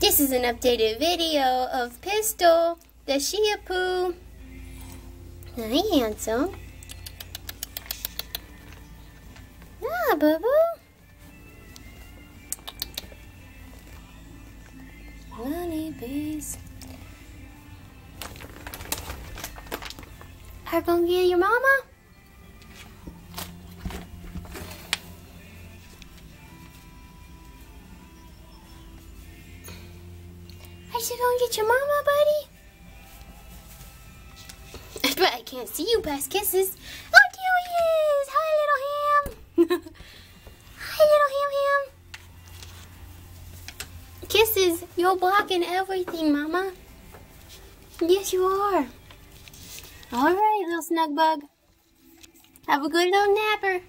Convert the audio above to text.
This is an updated video of Pistol, the Shih Poo. Hi, handsome. Ah, boo boo. Honey bees. Are gonna get your mama? Are you gonna get your mama, buddy? But I can't see you past kisses. Look, there he is! Hi, little ham! Hi, little ham ham! Kisses, you're blocking everything, mama. Yes, you are. All right, little snug bug. Have a good little napper.